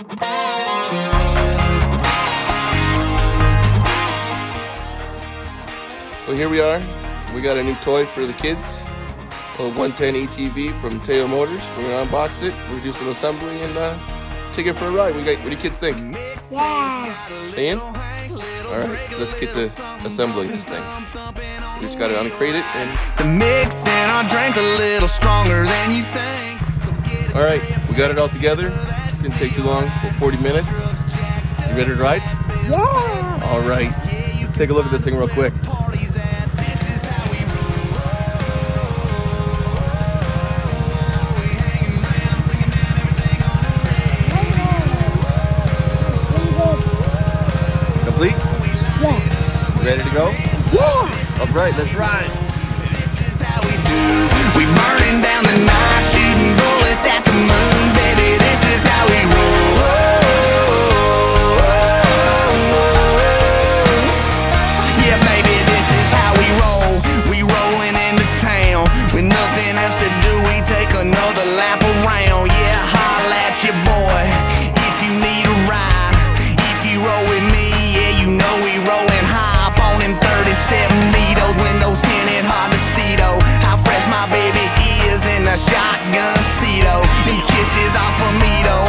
Well, here we are. We got a new toy for the kids. A 110 ATV from Tao Motors. We're gonna unbox it, we're gonna do some assembly, and uh, take it for a ride. What do, you, what do you kids think? Yeah. Ian? All right, let's get to assembling this thing. We just gotta uncrate it and. The mix in our drink's a little stronger than you think. All right, we got it all together. It didn't take too long, for 40 minutes. You ready to ride? Yeah. All right, let's take a look at this thing real quick. Complete? Yeah. Ready to go? Yeah. All right, let's ride. a shotgun Cedo. Them kisses are for me though.